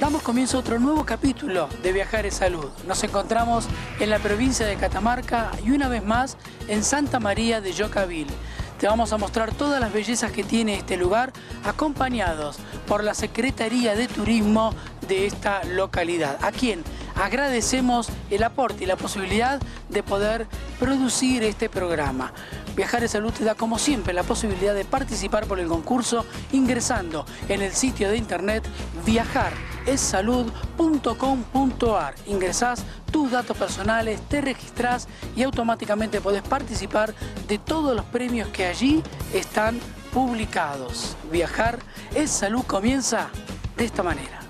Damos comienzo a otro nuevo capítulo de Viajar es Salud. Nos encontramos en la provincia de Catamarca y una vez más en Santa María de Yocavil. Te vamos a mostrar todas las bellezas que tiene este lugar, acompañados por la Secretaría de Turismo de esta localidad, a quien agradecemos el aporte y la posibilidad de poder producir este programa. Viajar en Salud te da como siempre la posibilidad de participar por el concurso ingresando en el sitio de internet viajaresalud.com.ar. Ingresás tus datos personales, te registrás y automáticamente podés participar de todos los premios que allí están publicados. Viajar es salud comienza de esta manera.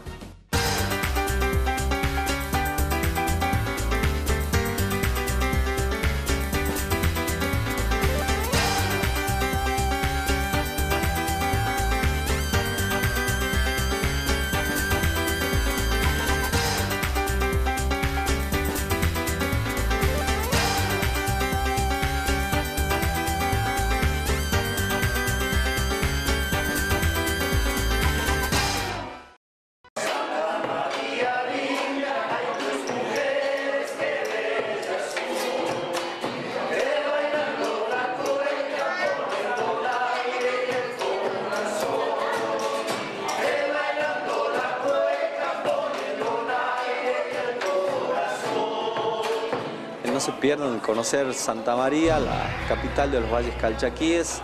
Se pierdan conocer Santa María, la capital de los valles calchaquíes,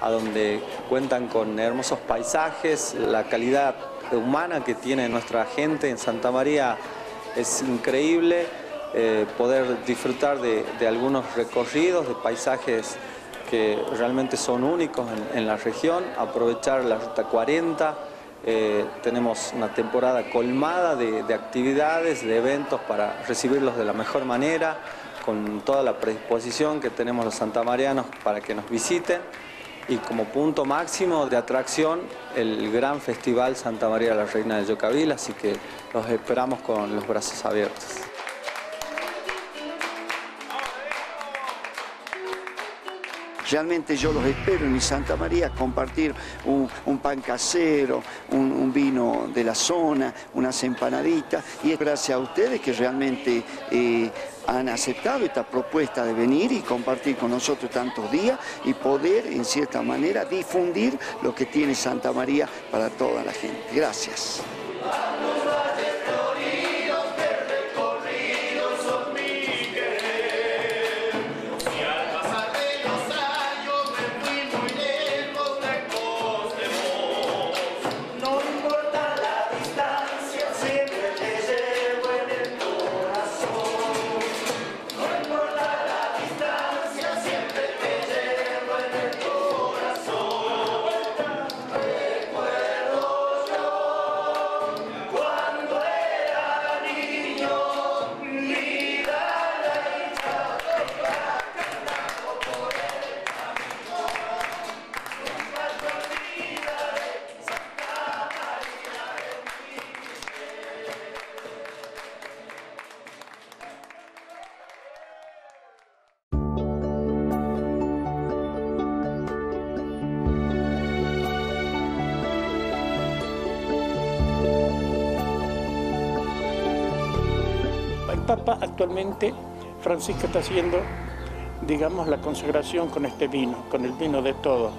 a donde cuentan con hermosos paisajes, la calidad humana que tiene nuestra gente en Santa María es increíble, eh, poder disfrutar de, algunos recorridos, de paisajes que realmente son únicos en, la región, aprovechar la Ruta 40, eh, tenemos una temporada colmada de actividades, de eventos para recibirlos de la mejor manera, con toda la predisposición que tenemos los santamarianos para que nos visiten y como punto máximo de atracción el gran festival Santa María la Reina de Yocavil, así que los esperamos con los brazos abiertos. Realmente yo los espero en mi Santa María, compartir un, pan casero, un, un, vino de la zona, unas empanaditas. Y es gracias a ustedes que realmente eh, han aceptado esta propuesta de venir y compartir con nosotros tantos días y poder, en cierta manera, difundir lo que tiene Santa María para toda la gente. Gracias. Papa actualmente, Francisca está haciendo, digamos, la consagración con este vino, con el vino de todos.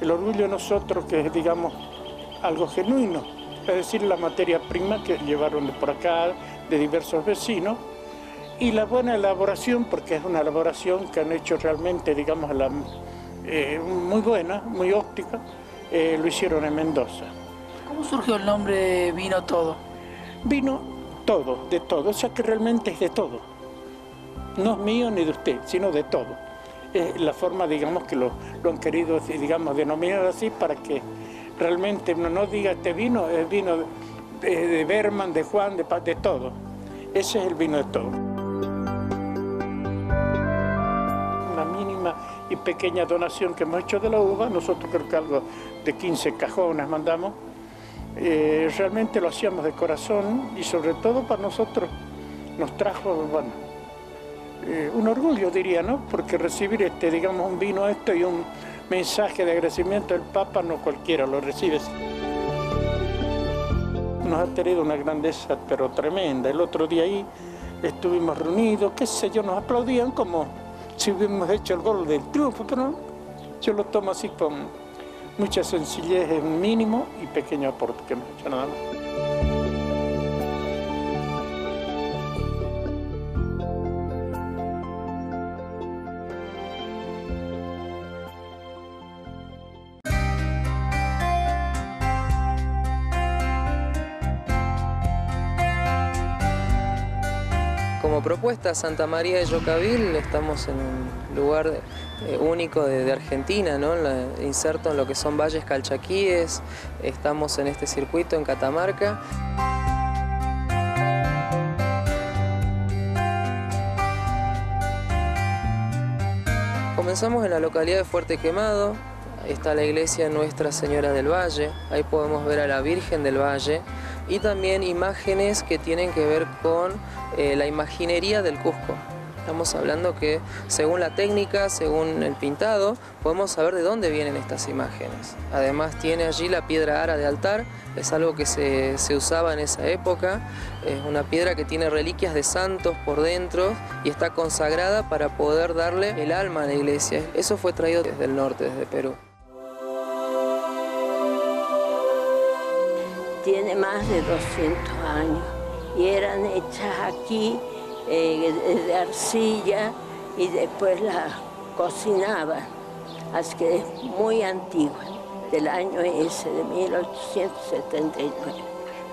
El orgullo de nosotros que es, digamos, algo genuino, es decir, la materia prima que llevaron de por acá, de diversos vecinos, y la buena elaboración, porque es una elaboración que han hecho realmente, digamos, la, eh, muy buena, muy óptica, eh, lo hicieron en Mendoza. ¿Cómo surgió el nombre Vino Todo? Vino todo, de todo, o sea que realmente es de todo. No es mío ni de usted, sino de todo. Es la forma, digamos, que lo, han querido, digamos, denominar así para que realmente uno no diga este vino, es vino de, de Berman, de Juan, de, de todo. Ese es el vino de todo. Una mínima y pequeña donación que hemos hecho de la uva, nosotros creo que algo de 15 cajones mandamos, eh, realmente lo hacíamos de corazón y sobre todo para nosotros nos trajo, eh, un orgullo diría, ¿no? Porque recibir este, digamos, un vino esto y un mensaje de agradecimiento del Papa no cualquiera lo recibe. nos ha tenido una grandeza pero tremenda. El otro día ahí estuvimos reunidos, qué sé yo, nos aplaudían como si hubiéramos hecho el gol del triunfo, pero yo lo tomo así con mucha sencillez, un mínimo y pequeño aporte que hemos hecho nada más. Propuesta Santa María de Yocavil estamos en un lugar eh, único de, Argentina, ¿no? inserto en lo que son valles calchaquíes, estamos en este circuito en Catamarca. Comenzamos en la localidad de Fuerte Quemado, está la iglesia Nuestra Señora del Valle, ahí podemos ver a la Virgen del Valle y también imágenes que tienen que ver con eh, la imaginería del Cusco. Estamos hablando que según la técnica, según el pintado, podemos saber de dónde vienen estas imágenes. Además tiene allí la piedra ara de altar, es algo que se, se, usaba en esa época, es una piedra que tiene reliquias de santos por dentro y está consagrada para poder darle el alma a la iglesia. Eso fue traído desde el norte, desde Perú. Tiene más de 200 años y eran hechas aquí eh, de arcilla y después la cocinaban, así que es muy antigua, del año ese, de 1879.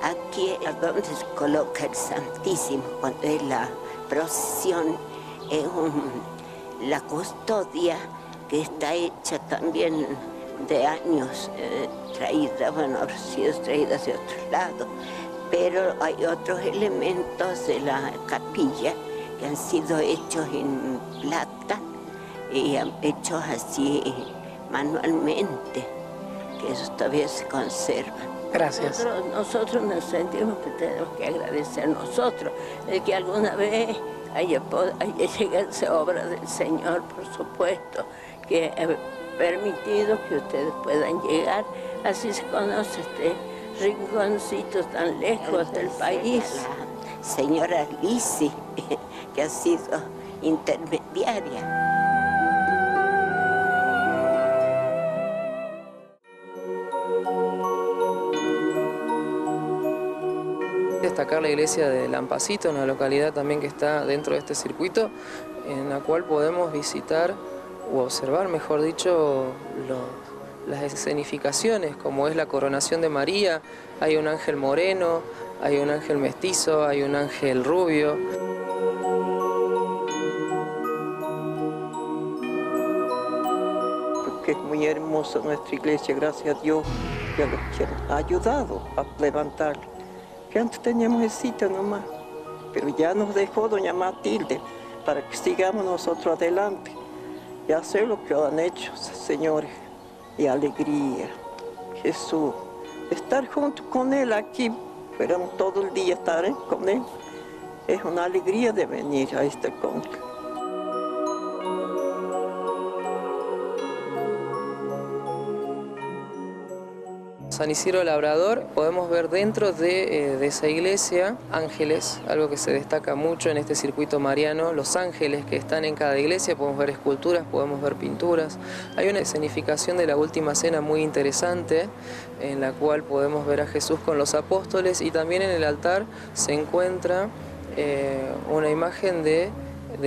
Aquí es donde se coloca el Santísimo, cuando es la procesión, es la custodia que está hecha también de años. Eh, traídas, bueno, sido traídas de otro lado, pero hay otros elementos de la capilla que han sido hechos en plata y hechos así manualmente, que eso todavía se conserva. Gracias. Nosotros, nos sentimos que tenemos que agradecer nosotros de que alguna vez haya, haya llegado esa obra del Señor, por supuesto, que ha permitido que ustedes puedan llegar Así se conoce este rinconcito tan lejos del país. La señora Lisi, que ha sido intermediaria. destacar la iglesia de Lampacito, una localidad también que está dentro de este circuito, en la cual podemos visitar o observar, mejor dicho, los las escenificaciones, como es la coronación de María, hay un ángel moreno, hay un ángel mestizo, hay un ángel rubio. Porque es muy hermosa nuestra iglesia, gracias a Dios, que ha ayudado a levantar. Que antes teníamos el sitio nomás, pero ya nos dejó doña Matilde para que sigamos nosotros adelante y hacer lo que han hecho, señores y alegría. Jesús, estar junto con Él aquí, pero todo el día estar con Él, es una alegría de venir a este encuentro. San Isidro Labrador, podemos ver dentro eh, de, esa iglesia ángeles, algo que se destaca mucho en este circuito mariano, los ángeles que están en cada iglesia, podemos ver esculturas, podemos ver pinturas. Hay una escenificación de la última cena muy interesante, en la cual podemos ver a Jesús con los apóstoles y también en el altar se encuentra eh, una imagen de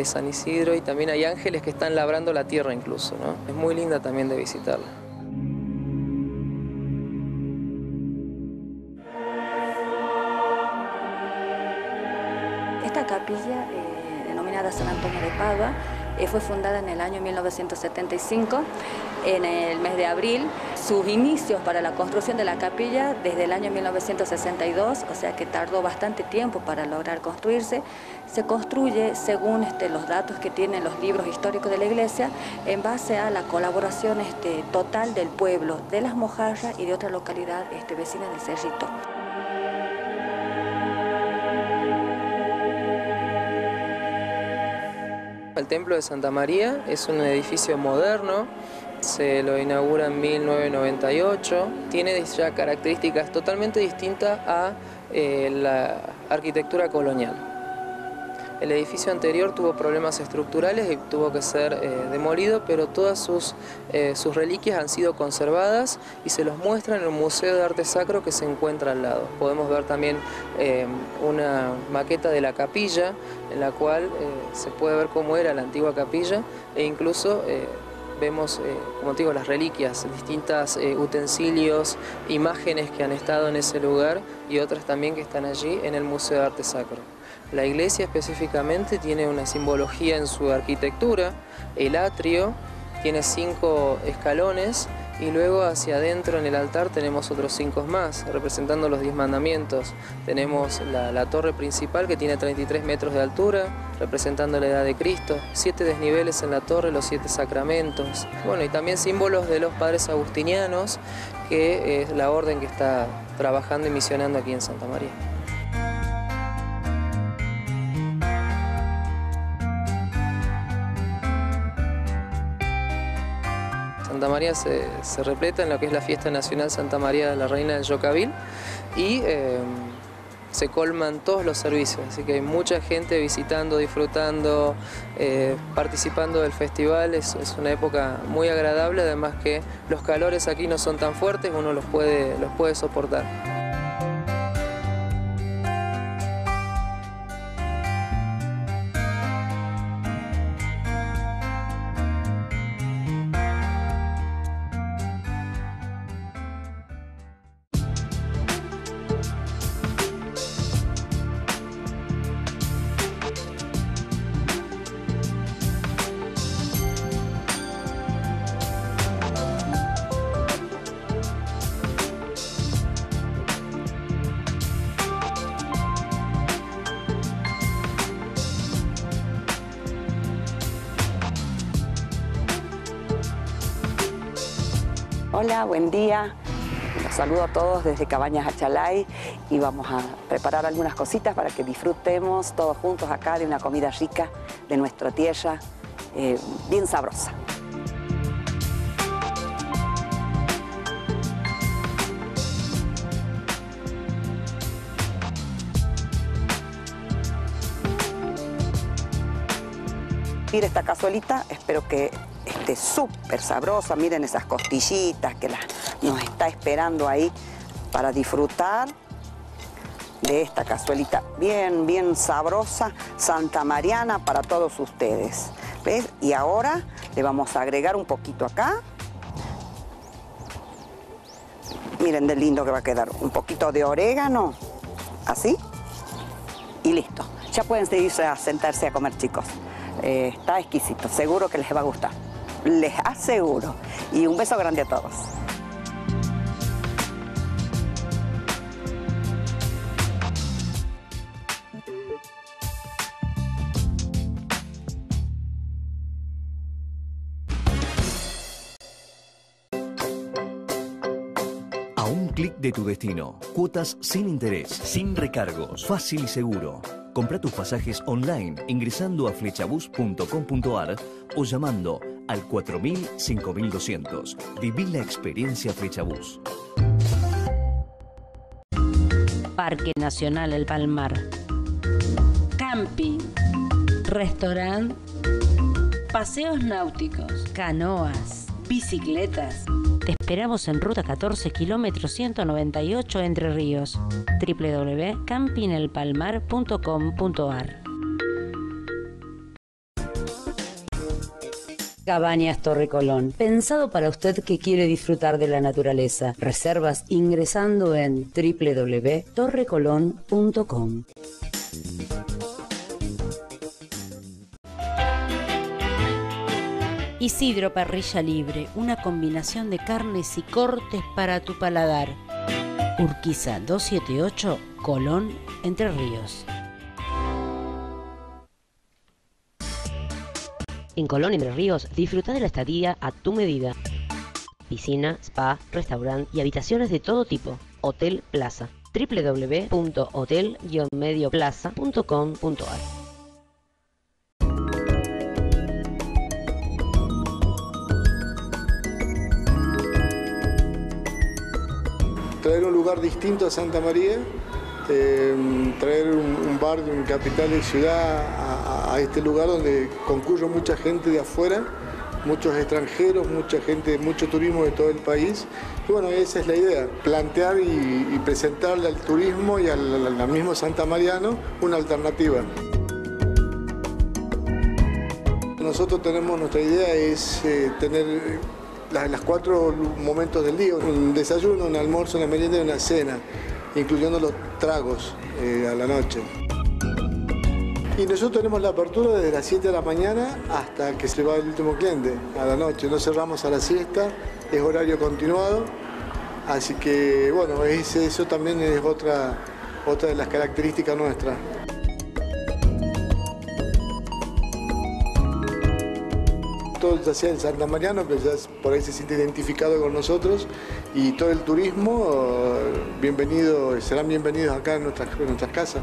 San Isidro y también hay ángeles que están labrando la tierra incluso. Es muy linda también de visitarla. Eh, fue fundada en el año 1975, en el mes de abril. Sus inicios para la construcción de la capilla desde el año 1962, o sea que tardó bastante tiempo para lograr construirse, se construye según este, los datos que tienen los libros históricos de la iglesia, en base a la colaboración este, total del pueblo, de las Mojarras y de otra localidad este, vecina del Cerrito. El templo de Santa María. Es un edificio moderno. Se lo inaugura en 1998, tiene ya características totalmente distintas a eh, la arquitectura colonial. El edificio anterior tuvo problemas estructurales y tuvo que ser eh, demolido, pero todas sus, eh, sus reliquias han sido conservadas y se los muestra en el Museo de Arte Sacro que se encuentra al lado. Podemos ver también eh, una maqueta de la capilla en la cual se puede ver cómo era la antigua capilla e incluso vemos, como te digo, las reliquias, distintos utensilios, imágenes que han estado en ese lugar y otras también que están allí en el Museo de Arte Sacro. La iglesia específicamente tiene una simbología en su arquitectura. El atrio tiene cinco escalones y luego hacia adentro en el altar tenemos otros cinco más, representando los diez mandamientos. Tenemos la, torre principal que tiene 33 metros de altura, representando la edad de Cristo, siete desniveles en la torre, los siete sacramentos. Bueno, y también símbolos de los padres agustinianos, que es la orden que está trabajando y misionando aquí en Santa María. Santa María se, repleta en lo que es la fiesta nacional Santa María de la Reina del Yocavil y eh, se colman todos los servicios, así que hay mucha gente visitando, disfrutando, eh, participando del festival, es, es, una época muy agradable, además que los calores aquí no son tan fuertes, uno los puede, los puede soportar. Saludo a todos desde Cabañas Achalay y vamos a preparar algunas cositas para que disfrutemos todos juntos acá de una comida rica de nuestra tierra, eh, bien sabrosa. Esta cazuelita, espero que esté súper sabrosa. Miren esas costillitas que nos está esperando ahí para disfrutar de esta cazuelita bien, bien sabrosa, Santa Mariana para todos ustedes. ¿Ves? Y ahora le vamos a agregar un poquito acá. Miren de lindo que va a quedar. Un poquito de orégano, así. Y listo. Ya pueden seguirse a sentarse a comer, chicos. Eh, está exquisito, seguro que les va a gustar les aseguro. Y un beso grande a todos. A un clic de tu destino. Cuotas sin interés, sin recargos, fácil y seguro. Compra tus pasajes online ingresando a flechabus.com.ar o llamando al 4000-5200. Viví la experiencia Flechabús. Parque Nacional El Palmar. Camping. Restaurante. Paseos náuticos. Canoas. Bicicletas. Te esperamos en ruta 14, kilómetro 198 Entre Ríos. www.campinelpalmar.com.ar Cabañas Torre Colón. Pensado para usted que quiere disfrutar de la naturaleza. Reservas ingresando en www.torrecolón.com. Isidro Parrilla Libre, una combinación de carnes y cortes para tu paladar. Urquiza 278, Colón, Entre Ríos. En Colón Entre Ríos disfruta de la estadía a tu medida. Piscina, spa, restaurante y habitaciones de todo tipo. Hotel Plaza. www.hotel-medioplaza.com.ar Traer un lugar distinto a Santa María, eh, traer un, un bar de un capital de ciudad a a este lugar donde concurre mucha gente de afuera muchos extranjeros, mucha gente, mucho turismo de todo el país. Y bueno, esa es la idea, plantear y, presentarle al turismo y al, mismo Santa Mariano una alternativa. Nosotros tenemos, nuestra idea es eh, tener las, cuatro momentos del día, un desayuno, un almuerzo, una merienda y una cena, incluyendo los tragos eh, a la noche. Y nosotros tenemos la apertura desde las 7 de la mañana hasta que se va el último cliente, a la noche. No cerramos a la siesta, es horario continuado. Así que, bueno, eso también es otra, otra de las características nuestras. todo ya sea en Santa Mariano, que ya por ahí se siente identificado con nosotros, y todo el turismo, bienvenido, serán bienvenidos acá en nuestras, en nuestras casas.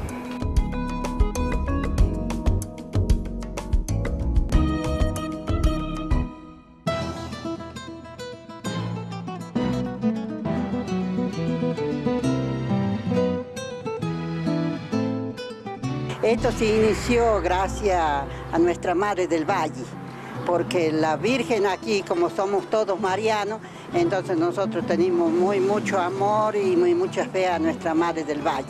Esto se inició gracias a nuestra Madre del Valle, porque la Virgen aquí, como somos todos marianos, entonces nosotros tenemos muy mucho amor y muy mucha fe a nuestra Madre del Valle.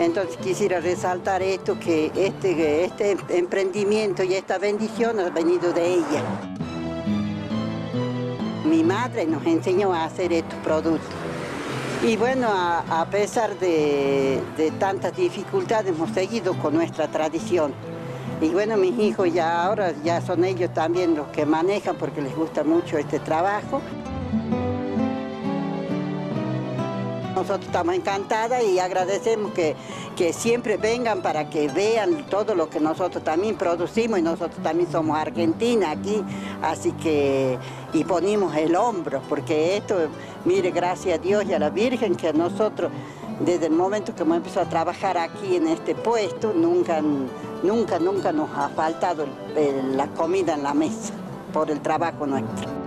Entonces quisiera resaltar esto, que este, este emprendimiento y esta bendición ha venido de ella. Mi madre nos enseñó a hacer estos productos. Y bueno, a, pesar de, tantas dificultades hemos seguido con nuestra tradición. Y bueno, mis hijos ya ahora ya son ellos también los que manejan porque les gusta mucho este trabajo. Nosotros estamos encantadas y agradecemos que, que, siempre vengan para que vean todo lo que nosotros también producimos y nosotros también somos Argentina aquí, así que y ponemos el hombro, porque esto, mire, gracias a Dios y a la Virgen que nosotros desde el momento que hemos empezado a trabajar aquí en este puesto, nunca, nunca, nunca nos ha faltado la comida en la mesa por el trabajo nuestro.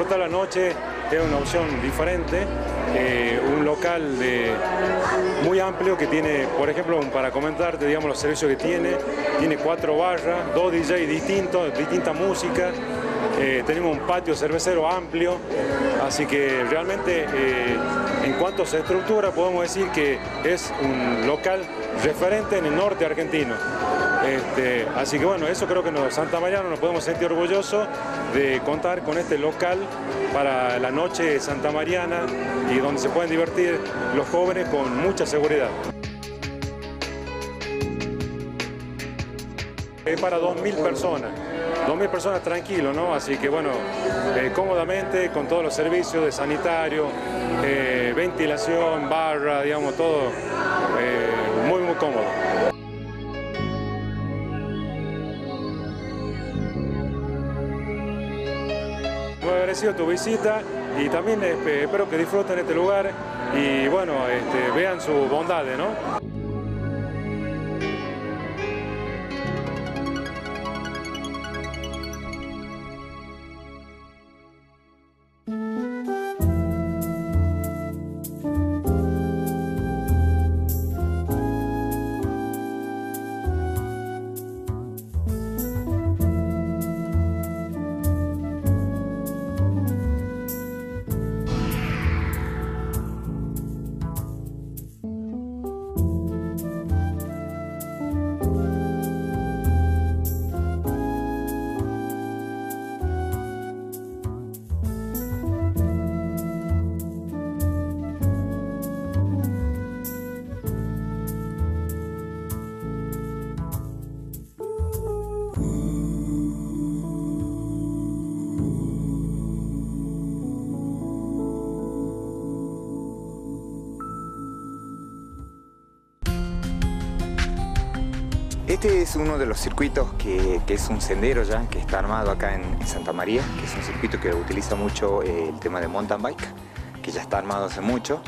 Disfrutar la noche es una opción diferente, eh, un local muy amplio que tiene, por ejemplo, para comentarte, digamos, los servicios que tiene, tiene cuatro barras, dos DJs distintos, distinta música, eh, tenemos un patio cervecero amplio, así que realmente eh, en cuanto a su estructura podemos decir que es un local referente en el norte argentino. Este, así que bueno, eso creo que en Santa Mariano nos podemos sentir orgullosos de contar con este local para la noche Santa Mariana y donde se pueden divertir los jóvenes con mucha seguridad. Es para 2.000 personas, 2.000 personas tranquilos, ¿no? Así que bueno, eh, cómodamente, con todos los servicios de sanitario, eh, ventilación, barra, digamos, todo eh, muy, muy cómodo. Tu visita y también este, espero que disfruten este lugar y bueno, este, vean su bondad, ¿no? Este es uno de los circuitos que, es un sendero ya, que está armado acá en, Santa María, que es un circuito que utiliza mucho eh, el tema de mountain bike, que ya está armado hace mucho.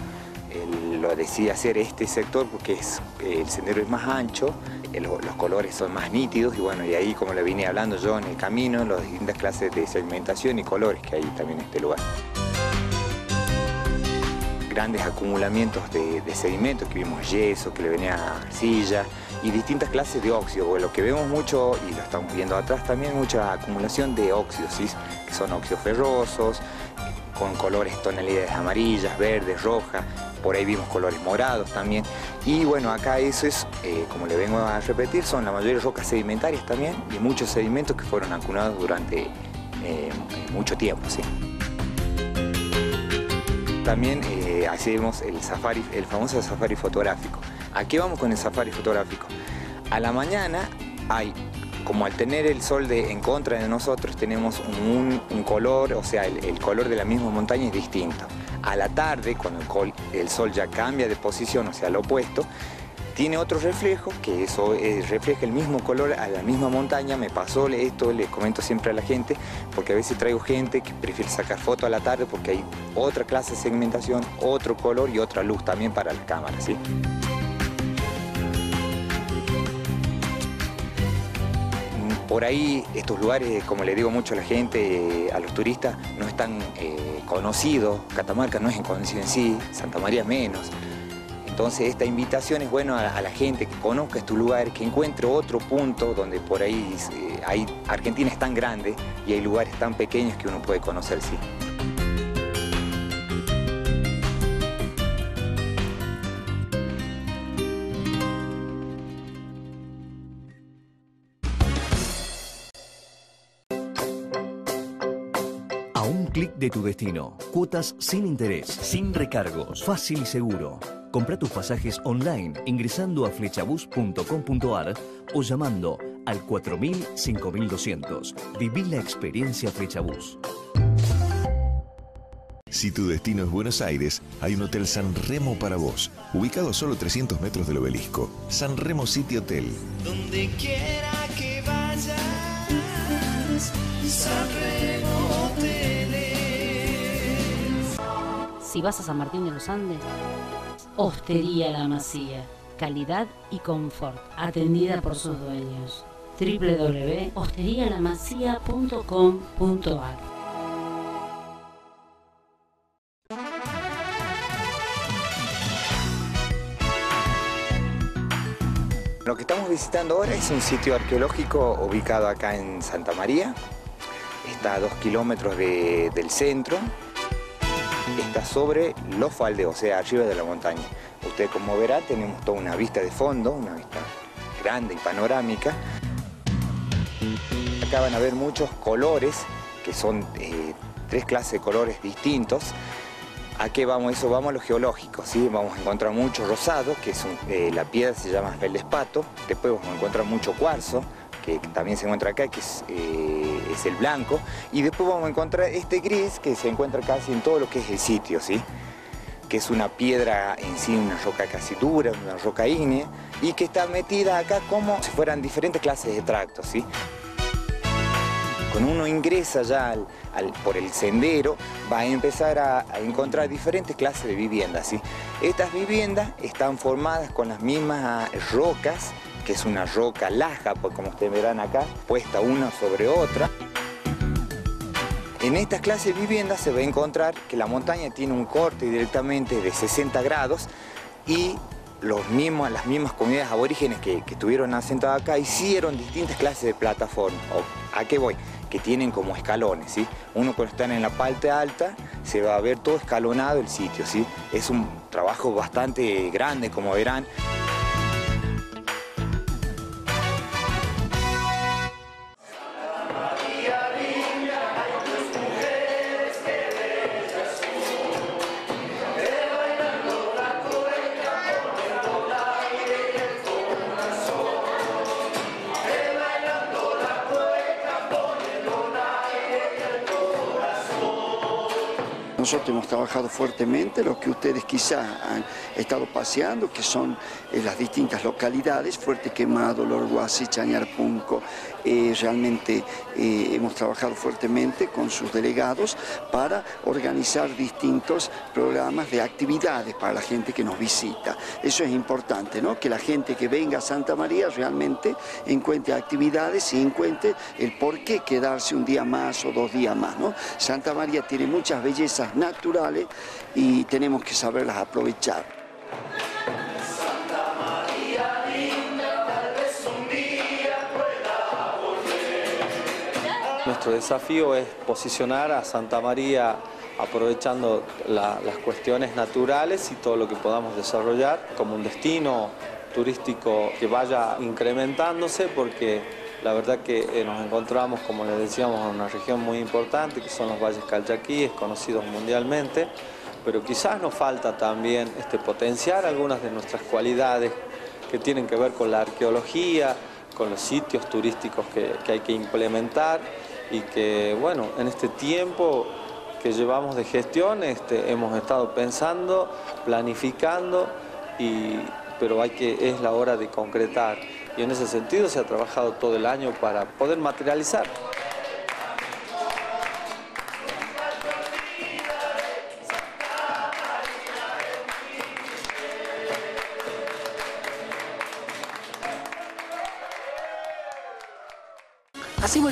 lo decide hacer este sector porque es, el sendero es más ancho, los colores son más nítidos y bueno, y ahí como le vine hablando yo en el camino, las distintas clases de segmentación y colores que hay también en este lugar grandes acumulamientos de, sedimentos, que vimos yeso, que le venía arcilla y distintas clases de óxido. Lo que vemos mucho, y lo estamos viendo atrás también, mucha acumulación de óxidos, que son óxidos ferrosos, con colores, tonalidades amarillas, verdes, rojas, por ahí vimos colores morados también. Y bueno, acá eso es, eh, como le vengo a repetir, son la mayoría rocas sedimentarias también y muchos sedimentos que fueron acumulados durante eh, mucho tiempo. ¿sí? También eh, hacemos el safari, el famoso safari fotográfico. ¿A qué vamos con el safari fotográfico? A la mañana hay, como al tener el sol de, en contra de nosotros, tenemos un, color, o sea, el, color de la misma montaña es distinto. A la tarde, cuando el, el sol ya cambia de posición, o sea, al opuesto, tiene otro reflejo, que eso eh, refleja el mismo color a la misma montaña. Me pasó esto, le comento siempre a la gente, porque a veces traigo gente que prefiere sacar foto a la tarde porque hay otra clase de segmentación, otro color y otra luz también para la cámara. ¿sí? Por ahí estos lugares, como le digo mucho a la gente, a los turistas, no están eh, conocidos. Catamarca no es conocido en sí, Santa María menos. Entonces esta invitación es bueno a, la gente que conozca este lugar, que encuentre otro punto donde por ahí hay, Argentina es tan grande y hay lugares tan pequeños que uno puede conocer, sí. A un clic de tu destino. Cuotas sin interés, sin recargos, fácil y seguro. Compra tus pasajes online ingresando a flechabus.com.ar o llamando al 4000-5200. Viví la experiencia Flechabus. Si tu destino es Buenos Aires, hay un Hotel San Remo para vos, ubicado a solo 300 metros del obelisco. San Remo City Hotel. Donde quiera que vayas, San Remo Hoteles. Si vas a San Martín de los Andes, Hostería La Masía. Calidad y confort. Atendida por sus dueños. www.hosterialamasía.com.ar Lo que estamos visitando ahora es un sitio arqueológico ubicado acá en Santa María. Está a dos kilómetros del centro está sobre los faldeos, o sea, arriba de la montaña. Usted como verá tenemos toda una vista de fondo, una vista grande y panorámica. Acá van a ver muchos colores, que son eh, tres clases de colores distintos. ¿A qué vamos eso? Vamos a lo geológico, ¿sí? Vamos a encontrar mucho rosado, que es eh, la piedra se llama feldespato. Después vamos a encontrar mucho cuarzo, que también se encuentra acá, que eh, es, el blanco. Y después vamos a encontrar este gris, que se encuentra casi en todo lo que es el sitio, ¿sí? que es una piedra en sí, una roca casi dura, una roca ígnea, y que está metida acá como si fueran diferentes clases de tractos. ¿sí? Cuando uno ingresa ya por el sendero, va a empezar a, encontrar diferentes clases de viviendas. ¿sí? Estas viviendas están formadas con las mismas rocas que es una roca laja, pues como ustedes verán acá, puesta una sobre otra. En estas clases de viviendas se va a encontrar que la montaña tiene un corte directamente de 60 grados y los mismos, las mismas comunidades aborígenes que, estuvieron asentadas acá hicieron distintas clases de plataformas. ¿A qué voy? Que tienen como escalones, ¿sí? Uno cuando está en la parte alta se va a ver todo escalonado el sitio, ¿sí? Es un trabajo bastante grande, como verán. Fuertemente, lo que ustedes quizás han estado paseando, que son eh, las distintas localidades, Fuerte Quemado, Lorguasi, Chañarpunco, eh, realmente eh, hemos trabajado fuertemente con sus delegados para organizar distintos programas de actividades para la gente que nos visita. Eso es importante, ¿no? que la gente que venga a Santa María realmente encuentre actividades y encuentre el por qué quedarse un día más o dos días más. ¿no? Santa María tiene muchas bellezas naturales y tenemos que saberlas aprovechar. Nuestro desafío es posicionar a Santa María aprovechando la- las cuestiones naturales y todo lo que podamos desarrollar como un destino turístico que vaya incrementándose porque la verdad que eh, nos encontramos, como les decíamos, en una región muy importante que son los valles calchaquíes, conocidos mundialmente, pero quizás nos falta también este, potenciar algunas de nuestras cualidades que tienen que ver con la arqueología, con los sitios turísticos que hay que implementar y que, bueno, en este tiempo que llevamos de gestión este, hemos estado pensando, planificando, y, pero hay que, es la hora de concretar. Y en ese sentido se ha trabajado todo el año para poder materializar.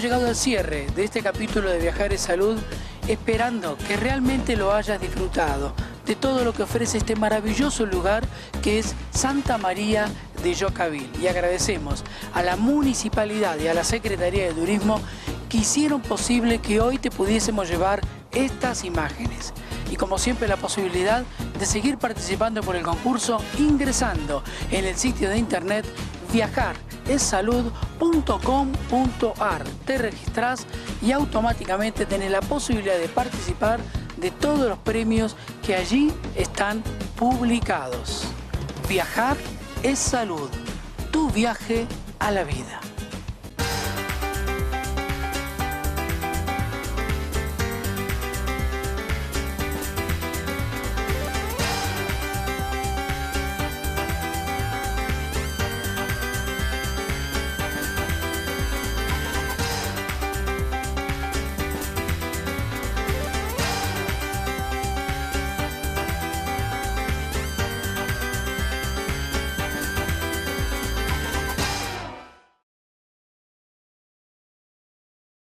Llegado al cierre de este capítulo de Viajar es Salud, esperando que realmente lo hayas disfrutado de todo lo que ofrece este maravilloso lugar que es Santa María de Yocavil. Y agradecemos a la Municipalidad y a la Secretaría de Turismo que hicieron posible que hoy te pudiésemos llevar estas imágenes. Y como siempre la posibilidad de seguir participando por el concurso ingresando en el sitio de internet viajaresalud.com.ar. Te registras y automáticamente tenés la posibilidad de participar de todos los premios que allí están publicados. Viajar es salud. Tu viaje a la vida.